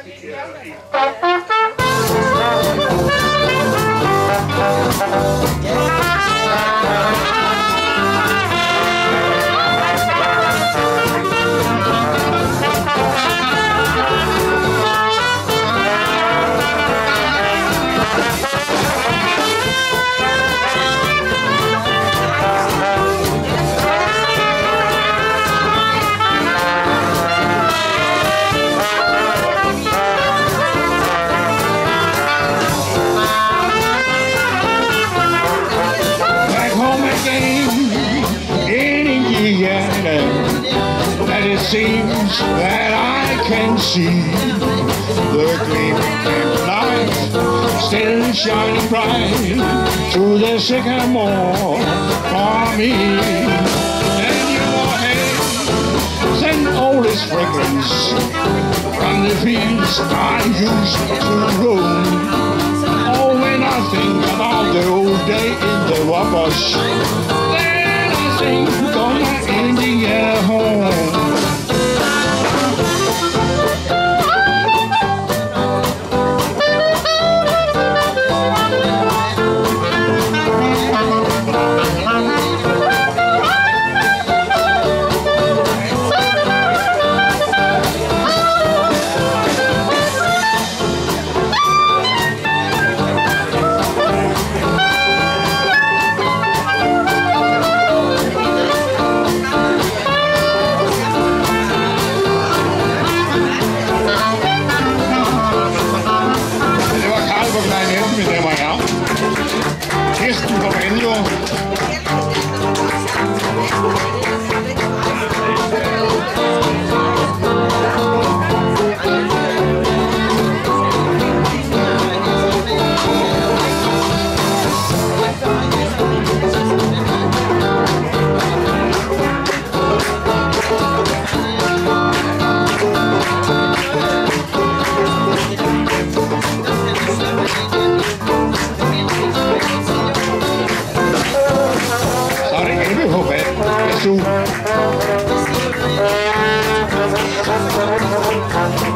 Obrigado. Seems that I can see the gleaming candlelight still shining bright through the sycamore for me. And your hair sent all its fragrance from the fields I used to roam. Oh, when I think about the old day in the Wabash, then I think of my Indiana genio. Bad. Værsgo.